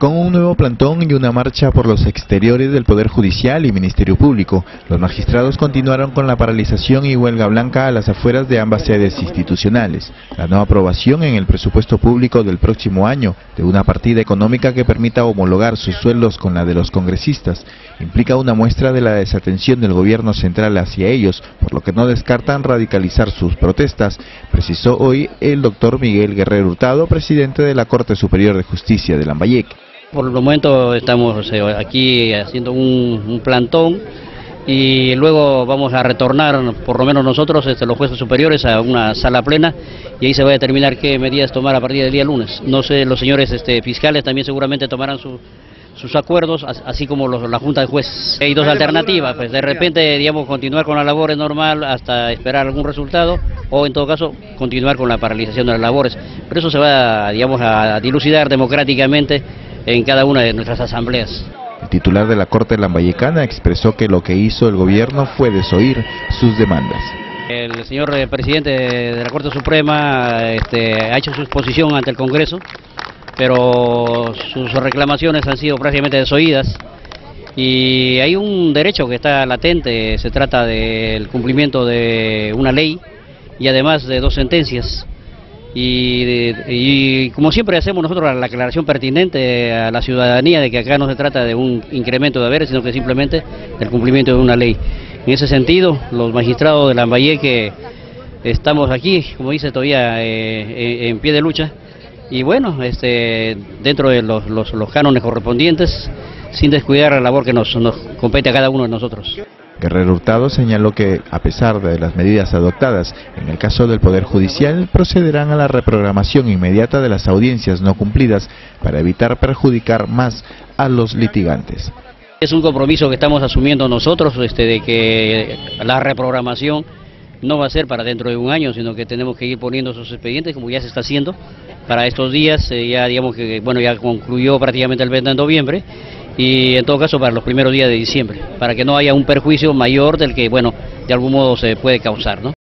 nuevo plantón y una marcha por los exteriores del Poder Judicial y Ministerio Público. Los magistrados continuaron con la paralización y huelga blanca a las afueras de ambas sedes institucionales. La nueva aprobación en el presupuesto público del próximo año de una partida económica que permita homologar sus sueldos con la de los congresistas implica una muestra de la desatención del gobierno central hacia ellos, por lo que no descartan radicalizar sus protestas, precisó hoy el doctor Miguel Guerrero Hurtado, presidente de la Corte Superior de Justicia de Lambayeque. Por el momento estamos aquí haciendo un, plantón y luego vamos a retornar, por lo menos nosotros, este, los jueces superiores, a una sala plena y ahí se va a determinar qué medidas tomar a partir del día lunes. No sé, los señores este, fiscales también seguramente tomarán sus acuerdos, así como la Junta de Jueces. Hay dos alternativas, pues de repente, digamos, continuar con la labores normal hasta esperar algún resultado, o en todo caso, continuar con la paralización de las labores. Pero eso se va, digamos, a dilucidar democráticamente en cada una de nuestras asambleas. El titular de la Corte Lambayecana expresó que lo que hizo el gobierno fue desoír sus demandas. El señor eh, presidente de la Corte Suprema este, ha hecho su exposición ante el Congreso, pero sus reclamaciones han sido prácticamente desoídas y hay un derecho que está latente, se trata del cumplimiento de una ley y además de dos sentencias y, como siempre hacemos nosotros la aclaración pertinente a la ciudadanía de que acá no se trata de un incremento de haberes, sino que simplemente del cumplimiento de una ley. En ese sentido, los magistrados de la que estamos aquí, como dice, todavía eh, en pie de lucha, y bueno, este, dentro de los, los, cánones correspondientes, sin descuidar la labor que nos, nos compete a cada uno de nosotros. Guerrero Hurtado señaló que, a pesar de las medidas adoptadas en el caso del Poder Judicial, procederán a la reprogramación inmediata de las audiencias no cumplidas para evitar perjudicar más a los litigantes. Es un compromiso que estamos asumiendo nosotros, este, de que la reprogramación no va a ser para dentro de un año, sino que tenemos que ir poniendo esos expedientes, como ya se está haciendo, para estos días, eh, ya digamos que, bueno, ya concluyó prácticamente el 20 de noviembre, y en todo caso para los primeros días de diciembre, para que no haya un perjuicio mayor del que, bueno, de algún modo se puede causar, ¿no?